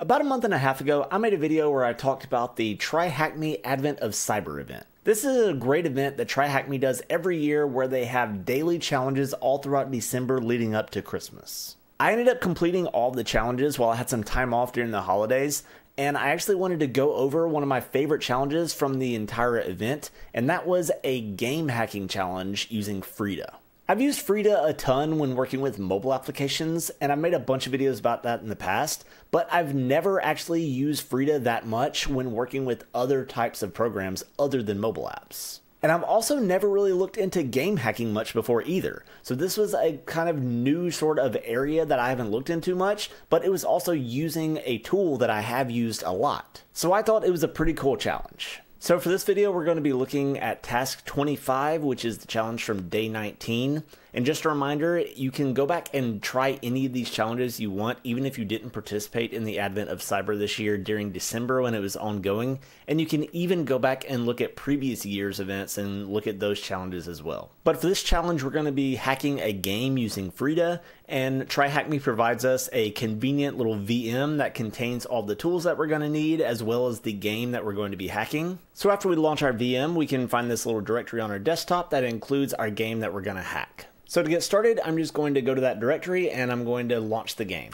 About a month and a half ago, I made a video where I talked about the Try Hack Me Advent of Cyber event. This is a great event that Try Hack Me does every year where they have daily challenges all throughout December leading up to Christmas. I ended up completing all the challenges while I had some time off during the holidays, and I actually wanted to go over one of my favorite challenges from the entire event, and that was a game hacking challenge using Frida. I've used Frida a ton when working with mobile applications, and I've made a bunch of videos about that in the past, but I've never actually used Frida that much when working with other types of programs other than mobile apps. And I've also never really looked into game hacking much before either. So this was a kind of new sort of area that I haven't looked into much, but it was also using a tool that I have used a lot. So I thought it was a pretty cool challenge. So for this video, we're going to be looking at task 25, which is the challenge from day 19. And just a reminder, you can go back and try any of these challenges you want, even if you didn't participate in the advent of cyber this year during December when it was ongoing. And you can even go back and look at previous year's events and look at those challenges as well. But for this challenge, we're going to be hacking a game using Frida, and TryHackMe provides us a convenient little VM that contains all the tools that we're going to need, as well as the game that we're going to be hacking. So after we launch our VM, we can find this little directory on our desktop that includes our game that we're going to hack. So to get started, I'm just going to go to that directory and I'm going to launch the game.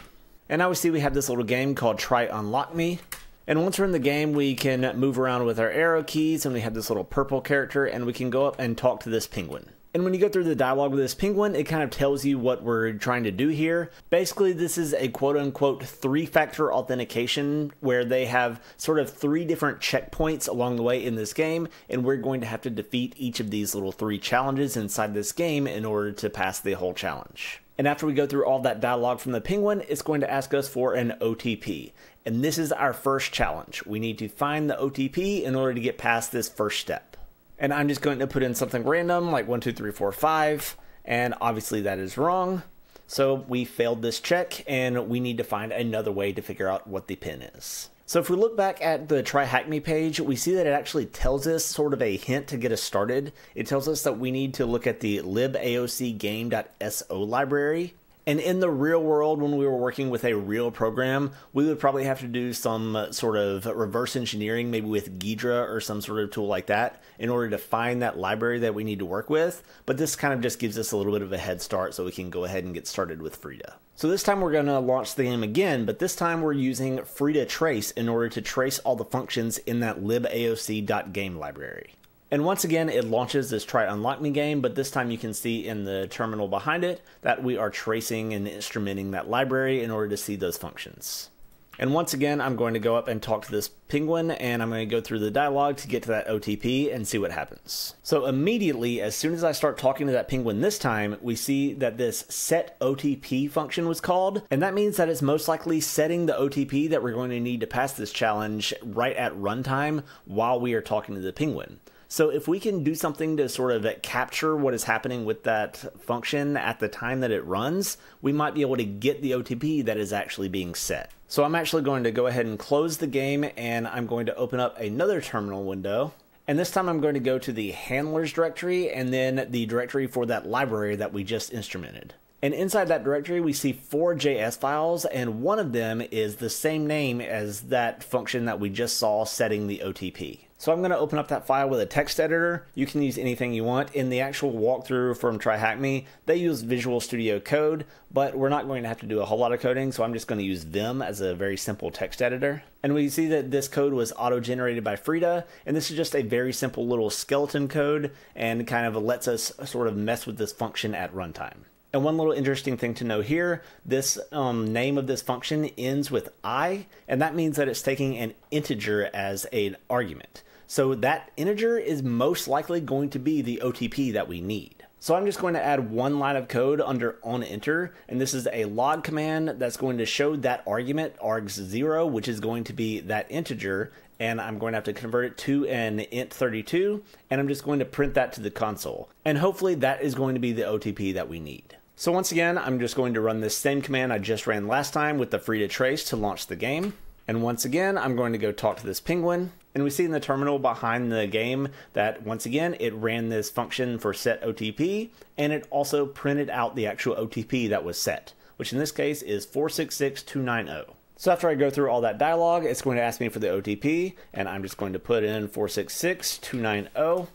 And now we see we have this little game called Try Unlock Me. And once we're in the game, we can move around with our arrow keys and we have this little purple character and we can go up and talk to this penguin. And when you go through the dialogue with this penguin, it kind of tells you what we're trying to do here. Basically, this is a quote unquote three factor authentication where they have sort of three different checkpoints along the way in this game, and we're going to have to defeat each of these little three challenges inside this game in order to pass the whole challenge. And after we go through all that dialogue from the penguin, it's going to ask us for an OTP. And this is our first challenge. We need to find the OTP in order to get past this first step and I'm just going to put in something random like one, two, three, four, five, and obviously that is wrong. So we failed this check and we need to find another way to figure out what the pin is. So if we look back at the Try Hack Me page, we see that it actually tells us sort of a hint to get us started. It tells us that we need to look at the libaocgame.so library and in the real world, when we were working with a real program, we would probably have to do some uh, sort of reverse engineering, maybe with Ghidra or some sort of tool like that, in order to find that library that we need to work with. But this kind of just gives us a little bit of a head start so we can go ahead and get started with Frida. So this time we're going to launch the game again, but this time we're using Frida Trace in order to trace all the functions in that libaocgame library. And once again, it launches this try unlock me game, but this time you can see in the terminal behind it that we are tracing and instrumenting that library in order to see those functions. And once again, I'm going to go up and talk to this penguin and I'm going to go through the dialogue to get to that OTP and see what happens. So immediately, as soon as I start talking to that penguin this time, we see that this set OTP function was called. And that means that it's most likely setting the OTP that we're going to need to pass this challenge right at runtime while we are talking to the penguin. So if we can do something to sort of uh, capture what is happening with that function at the time that it runs, we might be able to get the OTP that is actually being set. So I'm actually going to go ahead and close the game and I'm going to open up another terminal window. And this time I'm going to go to the handlers directory and then the directory for that library that we just instrumented. And inside that directory, we see four JS files, and one of them is the same name as that function that we just saw setting the OTP. So I'm going to open up that file with a text editor. You can use anything you want. In the actual walkthrough from TryHackMe, they use Visual Studio Code, but we're not going to have to do a whole lot of coding, so I'm just going to use Vim as a very simple text editor. And we see that this code was auto-generated by Frida, and this is just a very simple little skeleton code and kind of lets us sort of mess with this function at runtime. And one little interesting thing to know here, this um, name of this function ends with i, and that means that it's taking an integer as an argument. So that integer is most likely going to be the OTP that we need. So I'm just going to add one line of code under on enter, and this is a log command that's going to show that argument, args0, which is going to be that integer, and I'm going to have to convert it to an int32, and I'm just going to print that to the console. And hopefully that is going to be the OTP that we need. So once again, I'm just going to run this same command I just ran last time with the Frida trace to launch the game. And once again, I'm going to go talk to this penguin. And we see in the terminal behind the game that once again, it ran this function for set OTP, and it also printed out the actual OTP that was set, which in this case is 466290. So after I go through all that dialogue, it's going to ask me for the OTP, and I'm just going to put in 466290.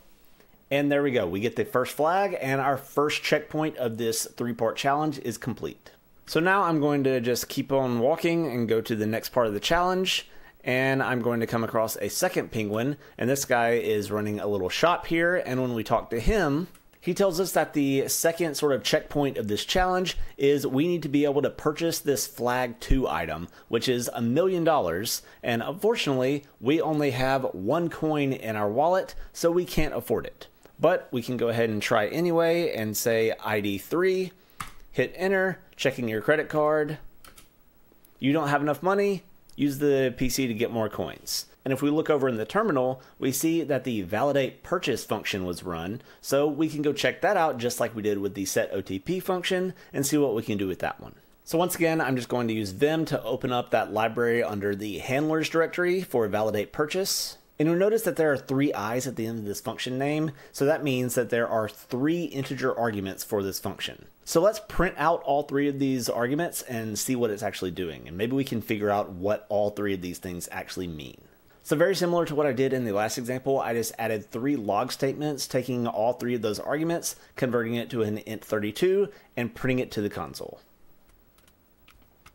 And there we go. We get the first flag, and our first checkpoint of this three-part challenge is complete. So now I'm going to just keep on walking and go to the next part of the challenge, and I'm going to come across a second penguin, and this guy is running a little shop here, and when we talk to him, he tells us that the second sort of checkpoint of this challenge is we need to be able to purchase this flag 2 item, which is a million dollars, and unfortunately, we only have one coin in our wallet, so we can't afford it. But we can go ahead and try anyway and say ID 3, hit enter, checking your credit card. You don't have enough money, use the PC to get more coins. And if we look over in the terminal, we see that the validate purchase function was run. So we can go check that out just like we did with the set OTP function and see what we can do with that one. So once again, I'm just going to use Vim to open up that library under the handlers directory for validate purchase. And you'll notice that there are three i's at the end of this function name, so that means that there are three integer arguments for this function. So let's print out all three of these arguments and see what it's actually doing, and maybe we can figure out what all three of these things actually mean. So very similar to what I did in the last example, I just added three log statements, taking all three of those arguments, converting it to an int32, and printing it to the console.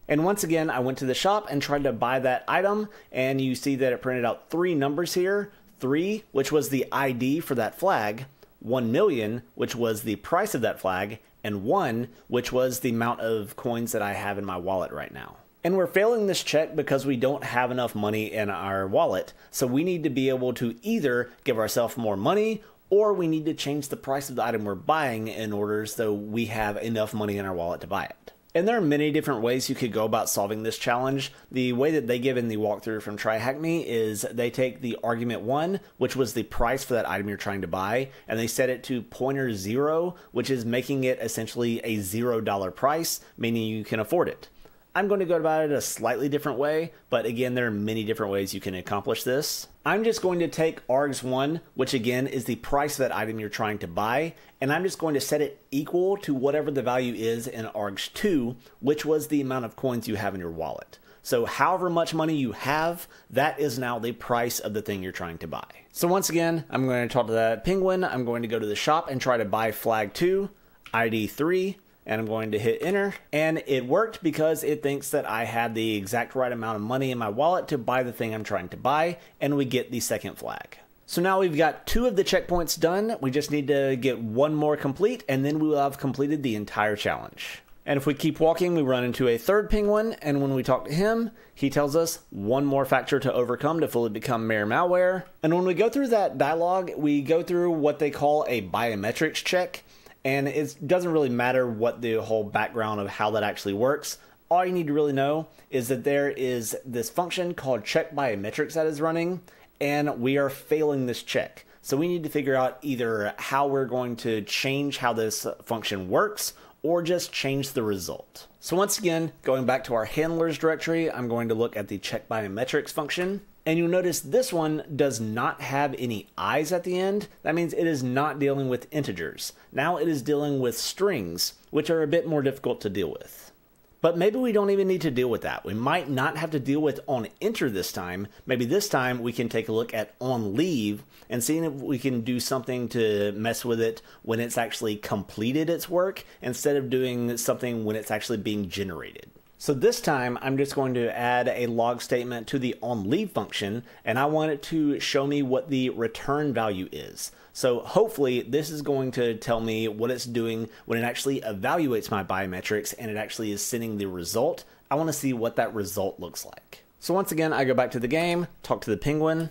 And once again, I went to the shop and tried to buy that item, and you see that it printed out three numbers here. Three, which was the ID for that flag, 1 million, which was the price of that flag, and 1, which was the amount of coins that I have in my wallet right now. And we're failing this check because we don't have enough money in our wallet. So we need to be able to either give ourselves more money or we need to change the price of the item we're buying in order so we have enough money in our wallet to buy it. And there are many different ways you could go about solving this challenge. The way that they give in the walkthrough from TryHackMe is they take the argument one, which was the price for that item you're trying to buy, and they set it to pointer zero, which is making it essentially a zero dollar price, meaning you can afford it. I'm going to go about it a slightly different way, but again, there are many different ways you can accomplish this. I'm just going to take args1, which again is the price of that item you're trying to buy, and I'm just going to set it equal to whatever the value is in args2, which was the amount of coins you have in your wallet. So however much money you have, that is now the price of the thing you're trying to buy. So once again, I'm going to talk to that penguin. I'm going to go to the shop and try to buy flag 2, ID 3, and I'm going to hit enter. And it worked because it thinks that I had the exact right amount of money in my wallet to buy the thing I'm trying to buy, and we get the second flag. So now we've got two of the checkpoints done. We just need to get one more complete, and then we will have completed the entire challenge. And if we keep walking, we run into a third penguin, and when we talk to him, he tells us one more factor to overcome to fully become Mayor Malware. And when we go through that dialogue, we go through what they call a biometrics check, and it doesn't really matter what the whole background of how that actually works. All you need to really know is that there is this function called check biometrics that is running, and we are failing this check. So we need to figure out either how we're going to change how this function works or just change the result. So once again, going back to our handlers directory, I'm going to look at the check biometrics function. And you'll notice this one does not have any i's at the end. That means it is not dealing with integers. Now it is dealing with strings, which are a bit more difficult to deal with. But maybe we don't even need to deal with that. We might not have to deal with on enter this time. Maybe this time we can take a look at on leave and see if we can do something to mess with it when it's actually completed its work instead of doing something when it's actually being generated. So this time I'm just going to add a log statement to the onLeave function and I want it to show me what the return value is. So hopefully this is going to tell me what it's doing when it actually evaluates my biometrics and it actually is sending the result. I want to see what that result looks like. So once again, I go back to the game, talk to the penguin,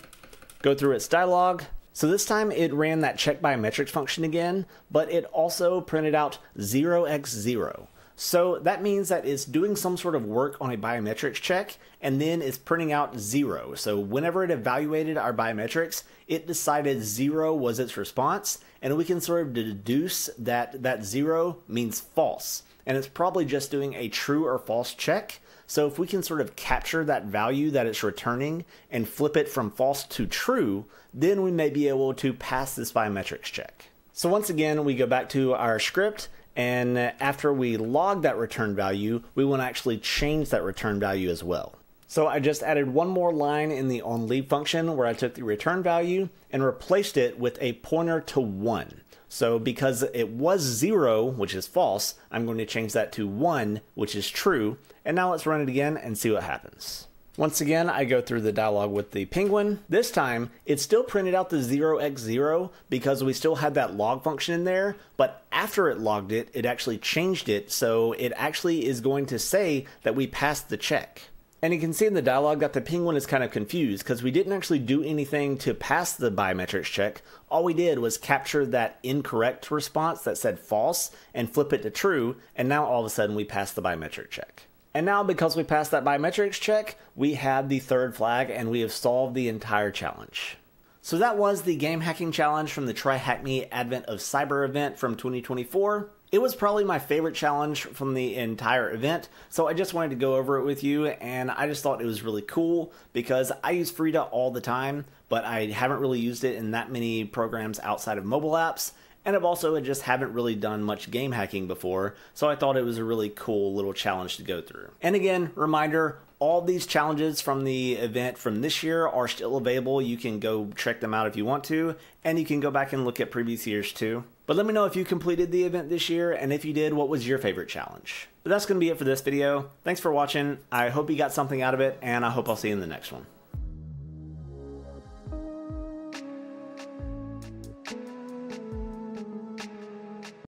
go through its dialog. So this time it ran that check biometrics function again, but it also printed out 0x0. So that means that it's doing some sort of work on a biometrics check and then it's printing out zero. So whenever it evaluated our biometrics, it decided zero was its response and we can sort of deduce that that zero means false. And it's probably just doing a true or false check. So if we can sort of capture that value that it's returning and flip it from false to true, then we may be able to pass this biometrics check. So once again, we go back to our script and uh, after we log that return value, we want to actually change that return value as well. So I just added one more line in the onLeave function where I took the return value and replaced it with a pointer to 1. So because it was 0, which is false, I'm going to change that to 1, which is true. And now let's run it again and see what happens. Once again, I go through the dialog with the penguin. This time, it still printed out the 0x0 because we still had that log function in there, but after it logged it, it actually changed it, so it actually is going to say that we passed the check. And you can see in the dialog that the penguin is kind of confused because we didn't actually do anything to pass the biometrics check. All we did was capture that incorrect response that said false and flip it to true, and now all of a sudden we passed the biometric check. And now because we passed that biometrics check, we have the third flag and we have solved the entire challenge. So that was the game hacking challenge from the Try Hack Me Advent of Cyber event from 2024. It was probably my favorite challenge from the entire event, so I just wanted to go over it with you, and I just thought it was really cool because I use Frida all the time, but I haven't really used it in that many programs outside of mobile apps, and I've also just haven't really done much game hacking before, so I thought it was a really cool little challenge to go through. And again, reminder, all these challenges from the event from this year are still available. You can go check them out if you want to, and you can go back and look at previous years too. But let me know if you completed the event this year, and if you did, what was your favorite challenge? But that's going to be it for this video. Thanks for watching. I hope you got something out of it, and I hope I'll see you in the next one.